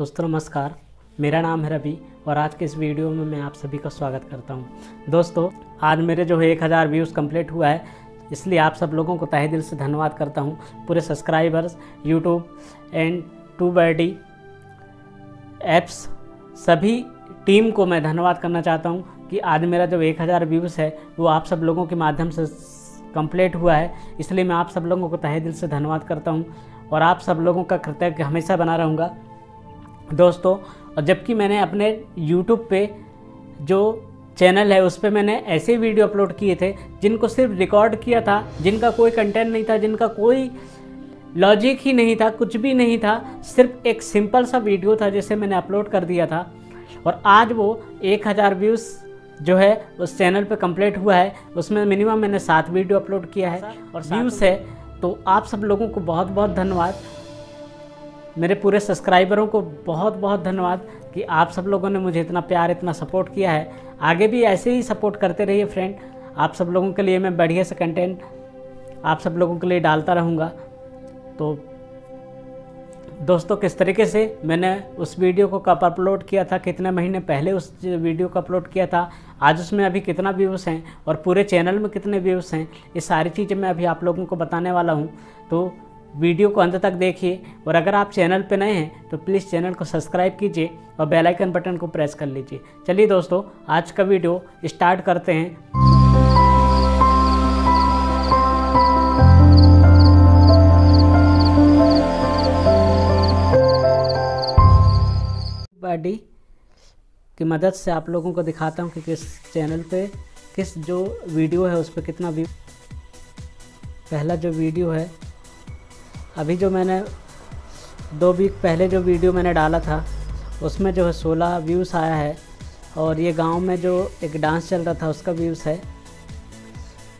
दोस्तों, नमस्कार। मेरा नाम है रवि और आज के इस वीडियो में मैं आप सभी का स्वागत करता हूँ। दोस्तों, आज मेरे जो है एक हज़ार व्यूज़ कंप्लीट हुआ है, इसलिए आप सब लोगों को तहे दिल से धन्यवाद करता हूँ। पूरे सब्सक्राइबर्स, यूट्यूब एंड टू बर्डी एप्स सभी टीम को मैं धन्यवाद करना चाहता हूँ कि आज मेरा जो एक हज़ार व्यूज़ है, वो आप सब लोगों के माध्यम से कंप्लीट हुआ है। इसलिए मैं आप सब लोगों को तहे दिल से धन्यवाद करता हूँ और आप सब लोगों का कृतज्ञ हमेशा बना रहूँगा। दोस्तों और जबकि मैंने अपने यूट्यूब पे जो चैनल है उस पर मैंने ऐसे वीडियो अपलोड किए थे जिनको सिर्फ़ रिकॉर्ड किया था जिनका कोई कंटेंट नहीं था जिनका कोई लॉजिक ही नहीं था कुछ भी नहीं था सिर्फ़ एक सिंपल सा वीडियो था जिसे मैंने अपलोड कर दिया था। और आज वो एक हज़ार व्यूज़ जो है उस चैनल पे कंप्लीट हुआ है। उसमें मिनिमम मैंने सात वीडियो अपलोड किया है। और व्यूज़ है तो आप सब लोगों को बहुत बहुत धन्यवाद। मेरे पूरे सब्सक्राइबरों को बहुत बहुत धन्यवाद कि आप सब लोगों ने मुझे इतना प्यार, इतना सपोर्ट किया है। आगे भी ऐसे ही सपोर्ट करते रहिए फ्रेंड। आप सब लोगों के लिए मैं बढ़िया से कंटेंट आप सब लोगों के लिए डालता रहूँगा। तो दोस्तों, किस तरीके से मैंने उस वीडियो को कब अपलोड किया था, कितने महीने पहले उस वीडियो को अपलोड किया था, आज उसमें अभी कितना व्यूज़ हैं और पूरे चैनल में कितने व्यूज़ हैं, ये सारी चीज़ें मैं अभी आप लोगों को बताने वाला हूँ। तो वीडियो को अंत तक देखिए और अगर आप चैनल पर नए हैं तो प्लीज़ चैनल को सब्सक्राइब कीजिए और बेल आइकन बटन को प्रेस कर लीजिए। चलिए दोस्तों, आज का वीडियो स्टार्ट करते हैं। बॉडी की मदद से आप लोगों को दिखाता हूँ कि किस चैनल पे किस जो वीडियो है, उस पर कितना व्यू पहला जो वीडियो है अभी जो मैंने दो वीक पहले जो वीडियो मैंने डाला था, उसमें जो है सोलह व्यूज़ आया है और ये गाँव में जो एक डांस चल रहा था, उसका व्यूज़ है।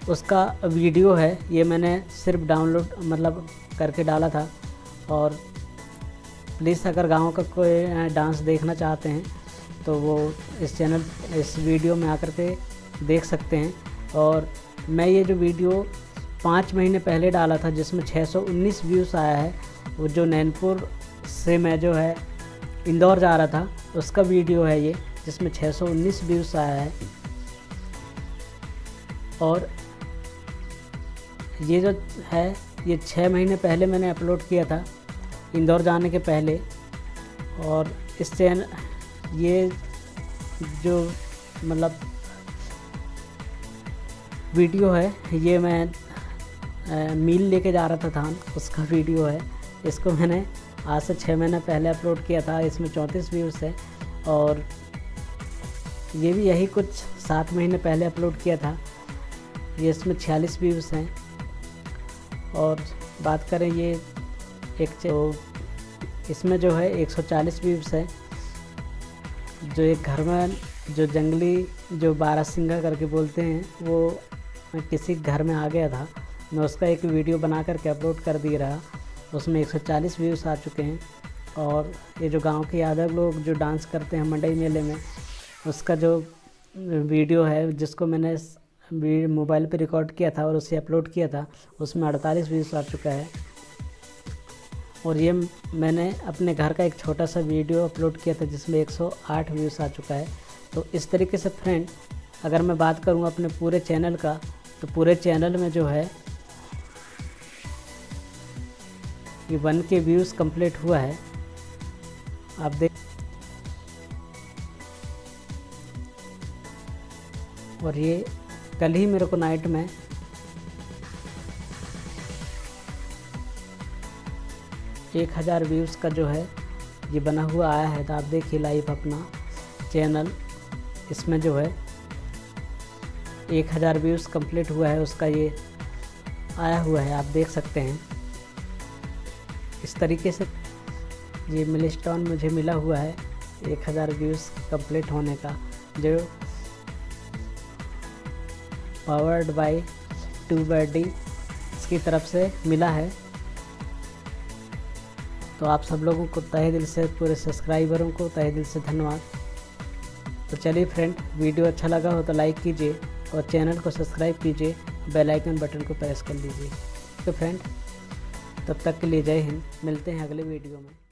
उसका वीडियो है, ये मैंने सिर्फ़ डाउनलोड मतलब करके डाला था। और प्लीज़ अगर गाँव का कोई डांस देखना चाहते हैं तो वो इस चैनल इस वीडियो में आकर के देख सकते हैं। और मैं ये जो वीडियो पाँच महीने पहले डाला था, जिसमें 619 व्यूज़ आया है। वो जो नैनपुर से मैं जो है इंदौर जा रहा था, उसका वीडियो है ये, जिसमें 619 व्यूज़ आया है। और ये जो है, ये छः महीने पहले मैंने अपलोड किया था, इंदौर जाने के पहले। और इस चैन ये जो मतलब वीडियो है, ये मैं मील लेके जा रहा था धान, उसका वीडियो है। इसको मैंने आज से छः महीने पहले अपलोड किया था, इसमें चौंतीस व्यूज़ है और ये भी यही कुछ सात महीने पहले अपलोड किया था। ये इसमें छियालीस व्यूज़ हैं। और बात करें ये एक तो इसमें जो है 140 व्यूज़ है। जो एक घर में, जो जंगली, जो बारह सिंगा करके बोलते हैं, वो किसी घर में आ गया था। मैं उसका एक वीडियो बना करके अपलोड कर दिया रहा। उसमें 140 व्यूज़ आ चुके हैं। और ये जो गाँव के यादव लोग जो डांस करते हैं मंडई मेले में, उसका जो वीडियो है, जिसको मैंने मोबाइल पे रिकॉर्ड किया था और उसे अपलोड किया था, उसमें अड़तालीस व्यूज़ आ चुका है। और ये मैंने अपने घर का एक छोटा सा वीडियो अपलोड किया था, जिसमें 108 व्यूज़ आ चुका है। तो इस तरीके से फ्रेंड, अगर मैं बात करूँ अपने पूरे चैनल का तो पूरे चैनल में जो है ये वन के व्यूज़ कंप्लीट हुआ है। आप देख और ये कल ही मेरे को नाइट में एक हज़ार व्यूज़ का जो है, ये बना हुआ आया है। तो आप देखिए लाइव अपना चैनल इसमें जो है, एक हज़ार व्यूज़ कंप्लीट हुआ है। उसका ये आया हुआ है। आप देख सकते हैं। इस तरीके से ये मिल स्टोन मुझे मिला हुआ है एक हज़ार व्यूज़ कंप्लीट होने का, जो पावर्ड बाय टू बर्डी इसकी तरफ़ से मिला है। तो आप सब लोगों को तहे दिल से, पूरे सब्सक्राइबरों को तहे दिल से धन्यवाद। तो चलिए फ्रेंड वीडियो अच्छा लगा हो तो लाइक कीजिए और चैनल को सब्सक्राइब कीजिए बेल आइकन बटन को प्रेस कर लीजिए। तो फ्रेंड तब तक के लिए जय हिंद मिलते हैं अगले वीडियो में।